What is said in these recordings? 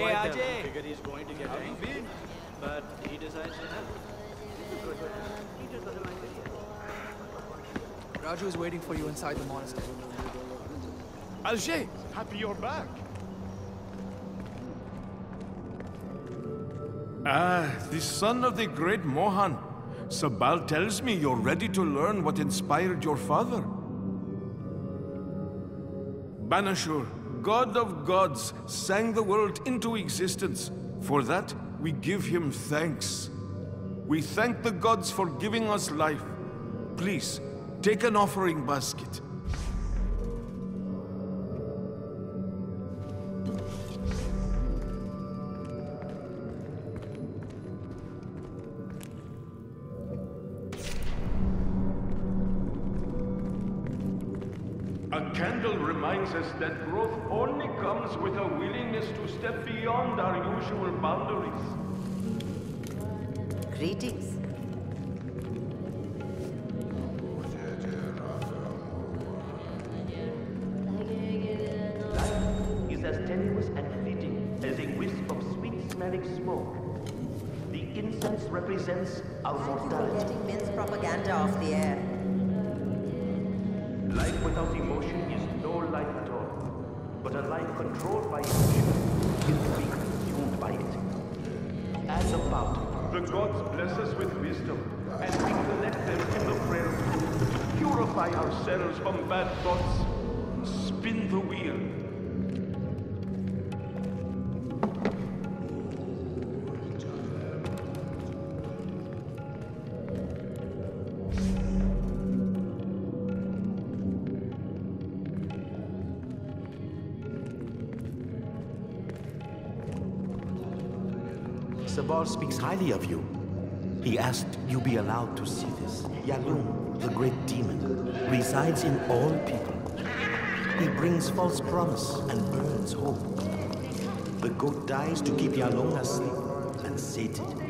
Ajay. Figured he's going to get angry, but he decides to help. He just doesn't like it yet. Raju is waiting for you inside the monastery. Alger, happy you're back. Ah, the son of the great Mohan. Sabal tells me you're ready to learn what inspired your father. Banashur, god of gods, sang the world into existence. For that, we give him thanks. We thank the gods for giving us life. Please, take an offering basket. A candle reminds us that growth only comes with a willingness to step beyond our usual boundaries. Greetings. Life is as tenuous and fleeting as a wisp of sweet-smelling smoke. The incense represents our mortality. Getting men's propaganda off the air. Controlled by emotion will be consumed by it. And about The gods bless us with wisdom, and we collect them in the prayer. Purify ourselves from bad thoughts. Spin the wheel. Sabal speaks highly of you. He asked you be allowed to see this. Yalung, the great demon, resides in all people. He brings false promise and burns hope. The goat dies to keep Yalung asleep and sated.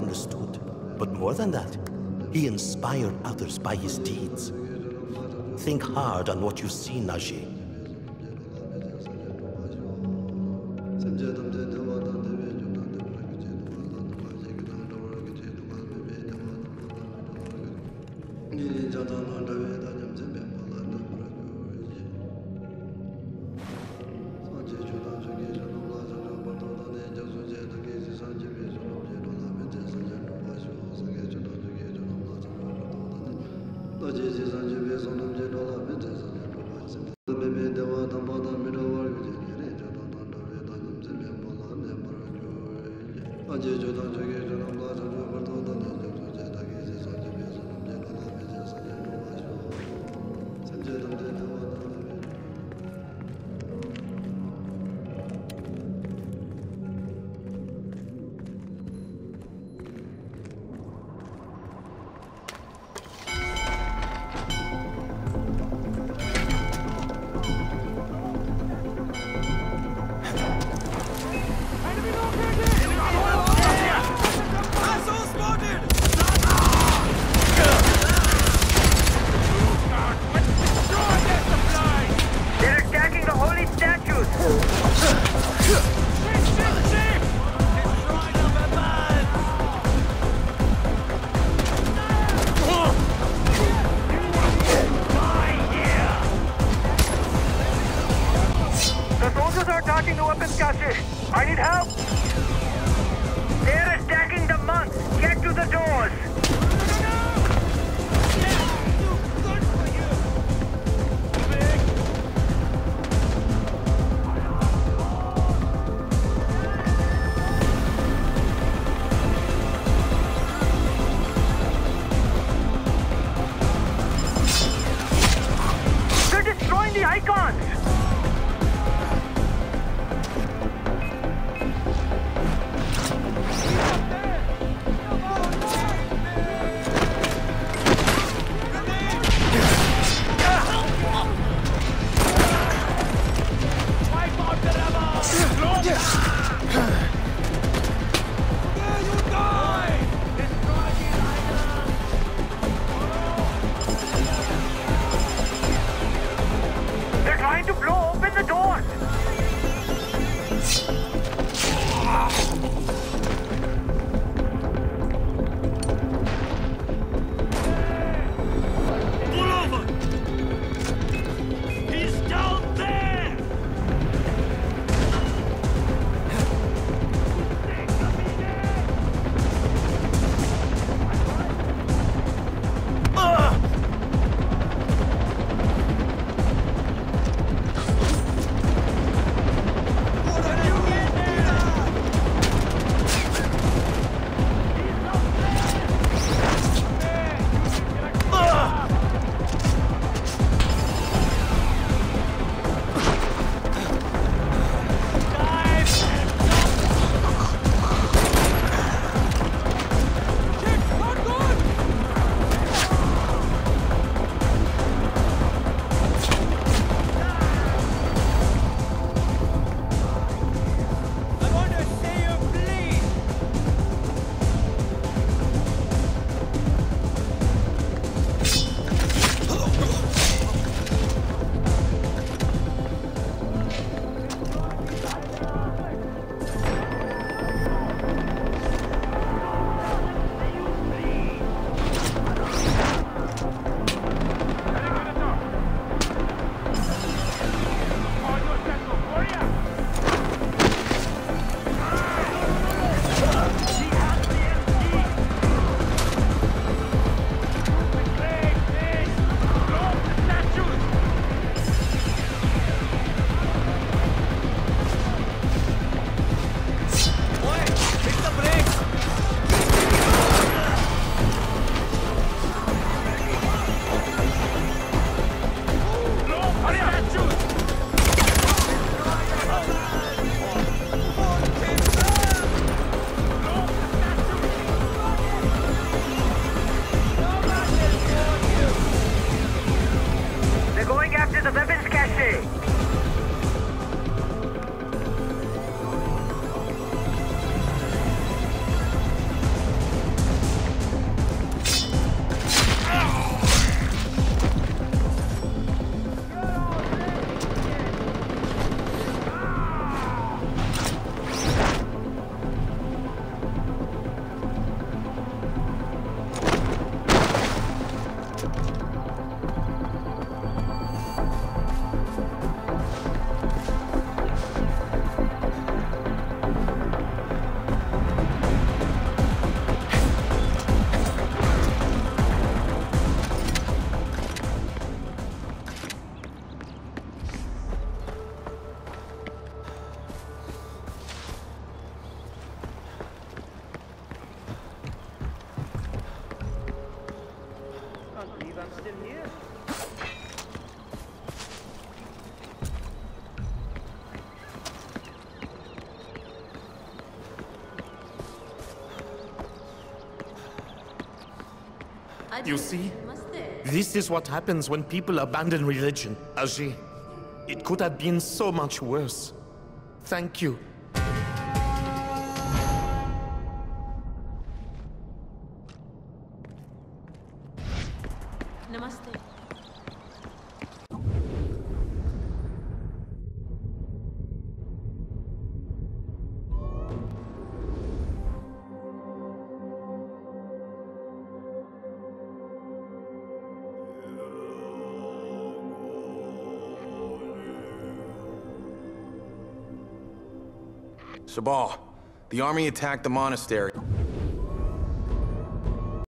Understood, but more than that, he inspired others by his deeds. Think hard on what you see, Najee. 我觉得这种这个 I need help. You see? This is what happens when people abandon religion, Ajay. It could have been so much worse. Thank you. Sabal, the army attacked the monastery.